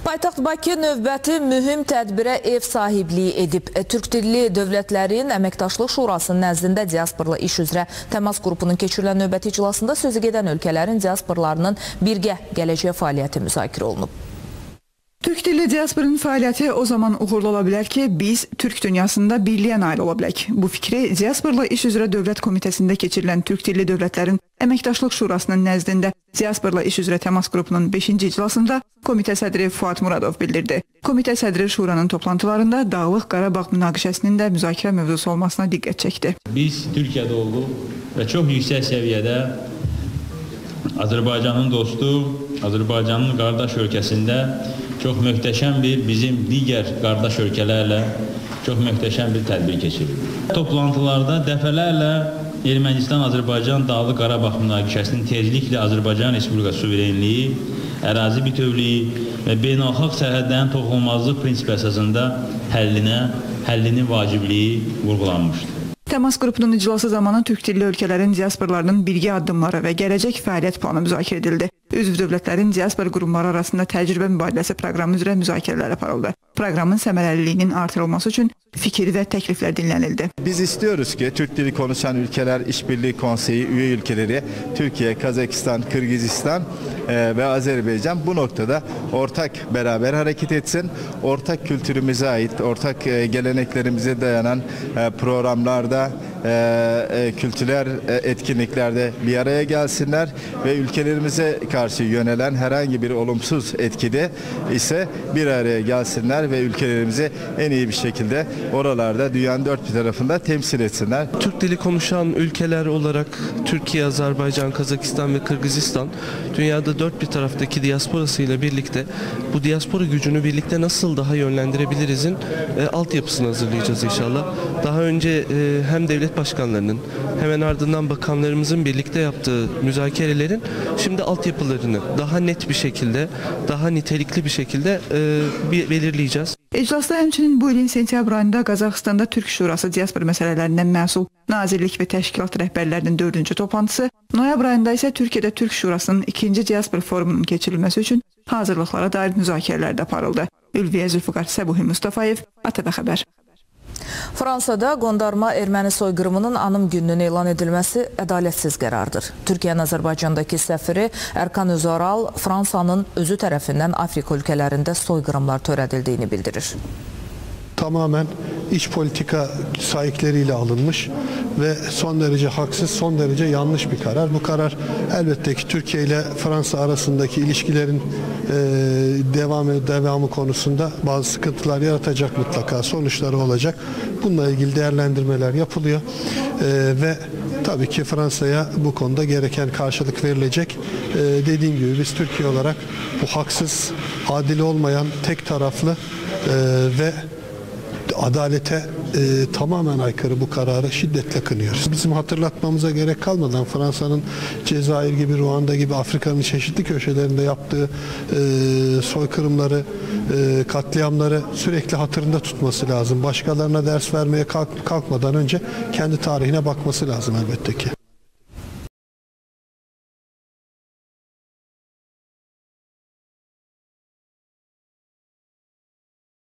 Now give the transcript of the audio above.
Paytaxt Bakı növbəti mühüm tədbirə ev sahibliyi edib. Türk dilli dövlətlərin əməkdaşlıq şurasının nəzdində diasporla iş üzrə təmas qrupunun keçirilən növbəti iclasında sözü gedən ölkələrin diasporlarının birgə gələcək fəaliyyəti müzakirə olunub. Türk dilli diasporun fəaliyyəti o zaman uğurlu ola bilər ki, biz Türk dünyasında birliyə nail ola bilək. Bu fikri diasporla iş üzrə Dövlət Komitəsində keçirilən Türk dilli dövlətlərin əməkdaşlıq şurasının nəzdində diasporla iş üzrə təmas qrupunun 5-ci iclasında komitə sədri Fuad Muradov bildirdi. Komitə sədri şuranın toplantılarında Dağlıq Qarabağ münaqişəsinin də müzakirə mövzusu olmasına diqqət çəkdi. Biz Türkiyədə olduq və çox yüksək səviyyədə Azərbaycanın dostu, Azərbaycanın qardaş ölkəsində çox möhtəşəm bir bizim digər qardaş ölkələrlə çox möhtəşəm bir tədbir keçirilir. Toplantılarda dəfələrlə Ermənistan-Azərbaycan Dağlıq Qarabağ münaqişəsinin tezliklə Azərbaycan Respublikası suverenliyi, ərazi bütövlüyü və beynəlxalq sərhədlərin toxunulmazlıq prinsipi əsasında həllinə, həllinin vacibliyi vurğulanmışdır. Təmas qrupunun iclası zamanı türk dilli ölkələrin diasporlarının birgə addımları və gələcək fəaliyyət planı müzakirə edildi. Üzv dövlətlərin diaspor qurumları arasında təcrübə mübadiləsi proqramı üzrə müzakirələr aparıldı. Proqramın səmərəliliyinin artırılması üçün fikir və təkliflər dinlənildi. Biz istiyoruz ki Türk dili konuşan ülkeler işbirliği konseyi üye ülkeleri Türkiye, Kazakistan, Kırgızistan e, ve Azerbaycan bu noktada ortak beraber hareket etsin. Ortak kültürümüze ait, ortak e, geleneklerimize dayanan e, programlarda e, e, kültürel e, etkinliklerde bir araya gelsinler ve ülkelerimize karşı yönelen herhangi bir olumsuz etkide ise bir araya gelsinler ve ülkelerimizi en iyi bir şekilde oralarda dünyanın dört bir tarafında temsil etsinler. Türk dili konuşan ülkeler olarak Türkiye, Azerbaycan, Kazakistan ve Kırgızistan dünyada dört bir taraftaki diasporasıyla birlikte bu diaspora gücünü birlikte nasıl daha yönlendirebilirizin e, altyapısını hazırlayacağız inşallah. Daha önce e, hem devlet başkanlarının hemen ardından bakanlarımızın birlikte yaptığı müzakerelerin şimdi altyapılarını daha net bir şekilde, daha nitelikli bir şekilde e, belirleyeceğiz. İclasda həmçinin bu ilin sentyabr ayında Qazaxıstanda Türk Şurası diaspor məsələlərindən məsul Nazirlik və təşkilat rəhbərlərinin 4-cü toplantısı, noyabr ayında isə Türkiyədə Türk Şurasının 2-ci diaspor forumunun keçirilməsi üçün hazırlıqlara dair müzakirələr də aparıldı. Ülviyə Zülfüqar Səbuhi Mustafayev, ATV xəbər. Fransada qondarma erməni soyqırımının anım gününün elan edilməsi ədalətsiz qərardır. Türkiyənin Azərbaycandakı səfiri Ərkan Özaral Fransanın özü tərəfindən Afrika ölkələrində soyqırımlar törədildiyini bildirir. Tamamen iç politika sahikleriyle alınmış ve son derece haksız, son derece yanlış bir karar. Bu karar elbette ki Türkiye ile Fransa arasındaki ilişkilerin e, devamı devamı konusunda bazı sıkıntılar yaratacak mutlaka sonuçları olacak. Bununla ilgili değerlendirmeler yapılıyor e, ve tabii ki Fransa'ya bu konuda gereken karşılık verilecek. E, dediğim gibi biz Türkiye olarak bu haksız, adil olmayan, tek taraflı e, ve adalete e, tamamen aykırı bu kararı şiddetle kınıyoruz. Bizim hatırlatmamıza gerek kalmadan Fransa'nın Cezayir gibi, Ruanda gibi Afrika'nın çeşitli köşelerinde yaptığı e, soykırımları, e, katliamları sürekli hatırında tutması lazım. Başkalarına ders vermeye kalk, kalkmadan önce kendi tarihine bakması lazım elbette ki.